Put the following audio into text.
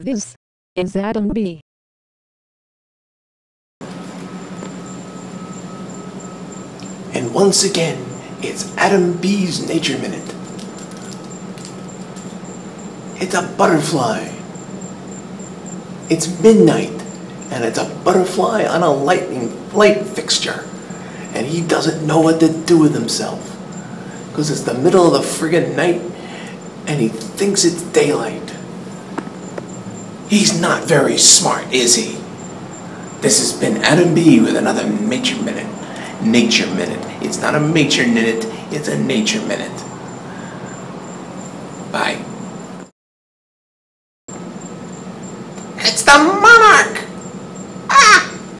This is Adam B. And once again, it's Adam B's Nature Minute. It's a butterfly. It's midnight, and it's a butterfly on a lightning light fixture. And he doesn't know what to do with himself. Because it's the middle of the friggin' night, and he thinks it's daylight. He's not very smart, is he? This has been Adam B with another Nature Minute. Nature Minute. It's not a Nature Minute, it's a Nature Minute. Bye. It's the